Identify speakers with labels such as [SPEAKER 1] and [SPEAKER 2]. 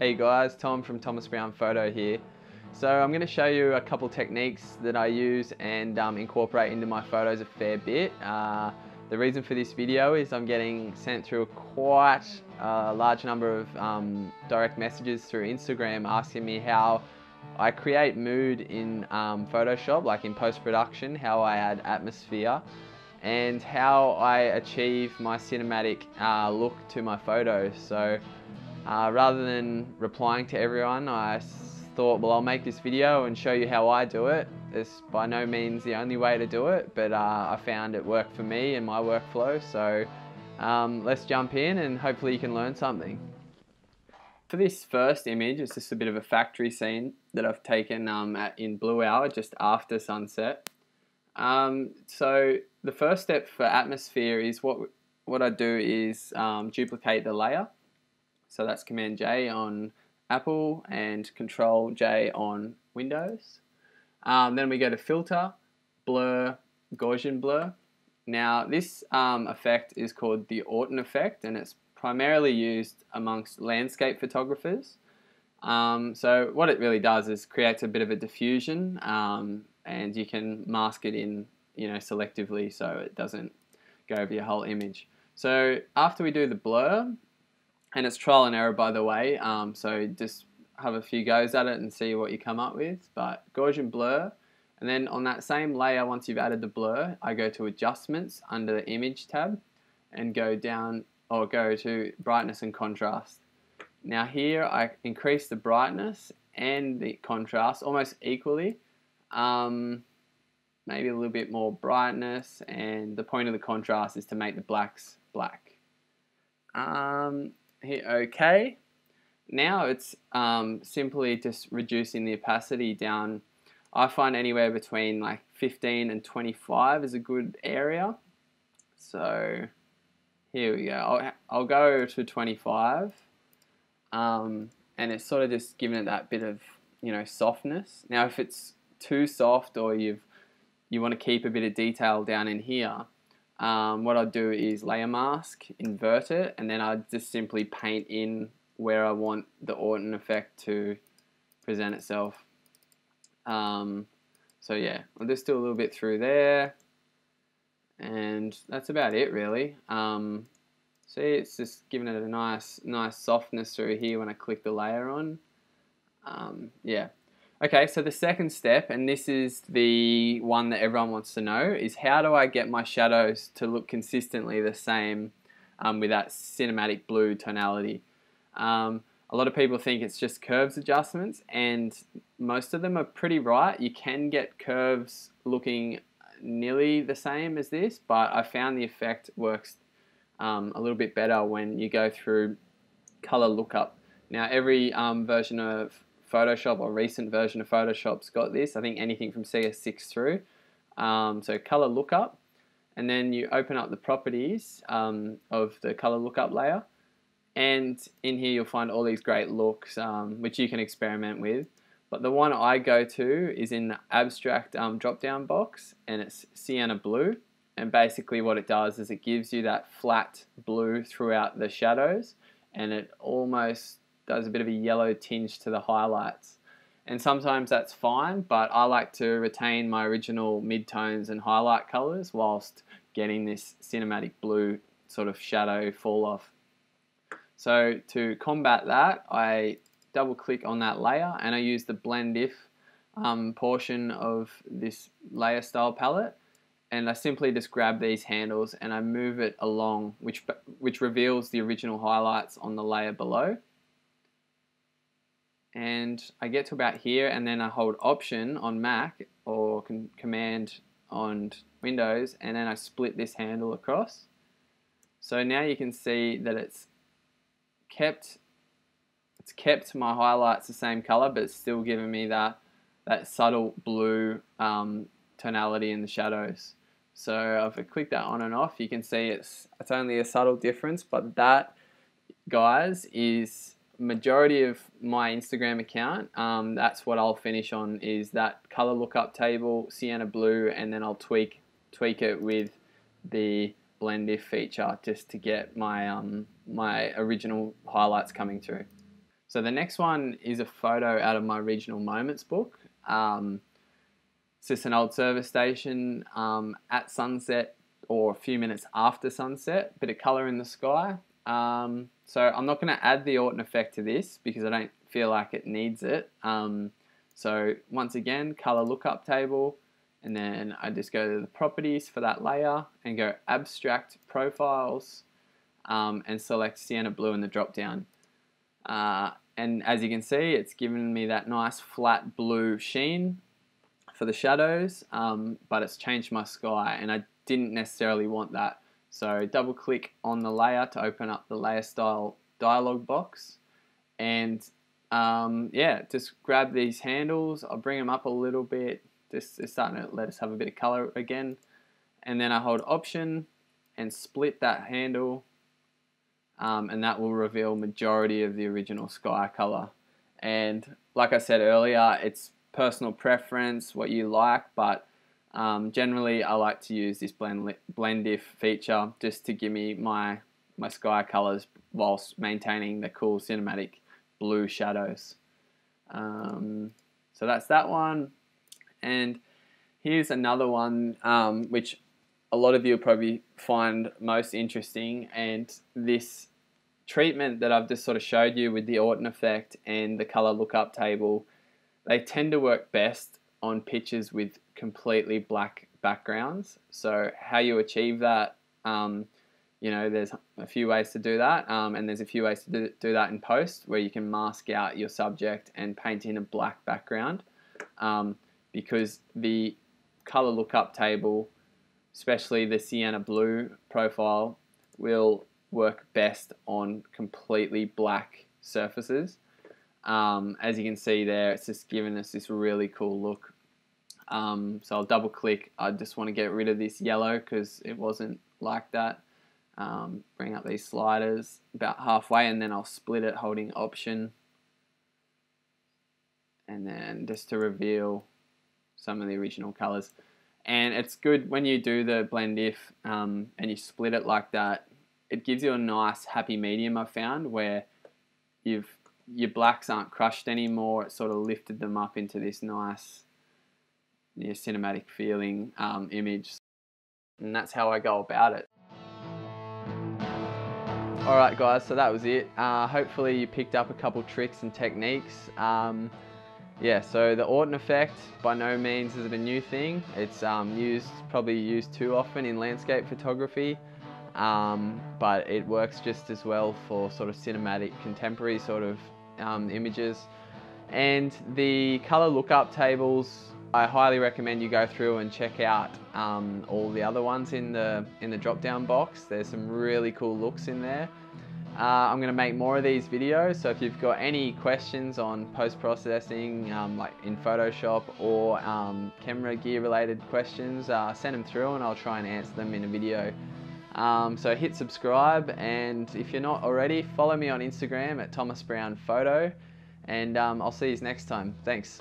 [SPEAKER 1] Hey guys, Tom from Thomas Brown Photo here. So I'm going to show you a couple techniques that I use and um, incorporate into my photos a fair bit. Uh, the reason for this video is I'm getting sent through a quite a large number of um, direct messages through Instagram asking me how I create mood in um, Photoshop, like in post-production, how I add atmosphere and how I achieve my cinematic uh, look to my photos. So uh, rather than replying to everyone, I thought, well, I'll make this video and show you how I do it. It's by no means the only way to do it, but uh, I found it worked for me and my workflow. So um, let's jump in and hopefully you can learn something. For this first image, it's just a bit of a factory scene that I've taken um, at, in Blue Hour just after sunset. Um, so the first step for atmosphere is what what I do is um, duplicate the layer. So that's Command J on Apple and Control J on Windows. Um, then we go to Filter, Blur, Gaussian Blur. Now this um, effect is called the Orton effect and it's primarily used amongst landscape photographers. Um, so what it really does is creates a bit of a diffusion um, and you can mask it in you know selectively so it doesn't go over your whole image. So after we do the blur, and it's trial and error by the way, um, so just have a few goes at it and see what you come up with. But Gaussian blur, and then on that same layer, once you've added the blur, I go to adjustments under the image tab and go down or go to brightness and contrast. Now here I increase the brightness and the contrast almost equally um, maybe a little bit more brightness, and the point of the contrast is to make the blacks black. Um, hit OK. Now it's um, simply just reducing the opacity down. I find anywhere between like 15 and 25 is a good area. So here we go. I'll, I'll go to 25. Um, and it's sort of just giving it that bit of, you know, softness. Now if it's too soft or you've you want to keep a bit of detail down in here, um, what I'll do is layer mask, invert it, and then I just simply paint in where I want the Orton effect to present itself. Um, so yeah, I'll just do a little bit through there, and that's about it really. Um, see, it's just giving it a nice, nice softness through here when I click the layer on. Um, yeah, Okay, so the second step, and this is the one that everyone wants to know, is how do I get my shadows to look consistently the same um, with that cinematic blue tonality? Um, a lot of people think it's just curves adjustments, and most of them are pretty right. You can get curves looking nearly the same as this, but I found the effect works um, a little bit better when you go through color lookup. Now, every um, version of Photoshop or recent version of Photoshop's got this. I think anything from CS6 through. Um, so color lookup, and then you open up the properties um, of the color lookup layer, and in here you'll find all these great looks um, which you can experiment with. But the one I go to is in the abstract um, drop down box, and it's sienna blue. And basically, what it does is it gives you that flat blue throughout the shadows, and it almost does a bit of a yellow tinge to the highlights. And sometimes that's fine, but I like to retain my original midtones and highlight colors whilst getting this cinematic blue sort of shadow fall off. So to combat that, I double click on that layer and I use the blend if um, portion of this layer style palette and I simply just grab these handles and I move it along which, which reveals the original highlights on the layer below and I get to about here and then I hold option on Mac or command on Windows and then I split this handle across. So now you can see that it's kept it's kept my highlights the same color but it's still giving me that that subtle blue um, tonality in the shadows. So if I click that on and off you can see it's it's only a subtle difference but that guys is majority of my Instagram account, um, that's what I'll finish on is that color lookup table, sienna blue, and then I'll tweak tweak it with the blend if feature just to get my um, my original highlights coming through. So the next one is a photo out of my regional moments book. Um, it's just an old service station um, at sunset or a few minutes after sunset, bit of color in the sky. Um, so I'm not going to add the Orton effect to this because I don't feel like it needs it. Um, so once again, color lookup table, and then I just go to the properties for that layer and go abstract profiles um, and select sienna blue in the drop down. Uh, and as you can see, it's given me that nice flat blue sheen for the shadows, um, but it's changed my sky and I didn't necessarily want that. So double click on the layer to open up the layer style dialog box and um, yeah, just grab these handles. I'll bring them up a little bit. This is starting to let us have a bit of color again. And then I hold option and split that handle um, and that will reveal majority of the original sky color. And like I said earlier, it's personal preference, what you like, but um, generally I like to use this blend, blend if feature just to give me my, my sky colors whilst maintaining the cool cinematic blue shadows. Um, so that's that one. And here's another one um, which a lot of you will probably find most interesting. And this treatment that I've just sort of showed you with the Orton effect and the color lookup table, they tend to work best on pictures with completely black backgrounds. So how you achieve that, um, you know, there's a few ways to do that, um, and there's a few ways to do, do, that in post where you can mask out your subject and paint in a black background um, because the color lookup table, especially the sienna blue profile, will work best on completely black surfaces. Um, as you can see there, it's just giving us this really cool look. Um, so I'll double click. I just want to get rid of this yellow because it wasn't like that um, bring up these sliders about halfway and then I'll split it holding option and then just to reveal some of the original colors and it's good when you do the blend if um, and you split it like that it gives you a nice happy medium I found where you've your blacks aren't crushed anymore it sort of lifted them up into this nice cinematic feeling um, image and that's how I go about it Alright guys, so that was it. Uh, hopefully you picked up a couple tricks and techniques. Um, yeah, so the Orton effect, by no means is it a new thing. It's um, used, probably used too often in landscape photography, um, but it works just as well for sort of cinematic, contemporary sort of um, images. And the color lookup tables, I highly recommend you go through and check out um, all the other ones in the in the drop down box. There's some really cool looks in there. Uh, I'm going to make more of these videos, so if you've got any questions on post-processing, um, like in Photoshop or um, camera gear related questions, uh, send them through and I'll try and answer them in a video. Um, so hit subscribe and if you're not already, follow me on Instagram at Thomas Brown Photo and um, I'll see you next time. Thanks.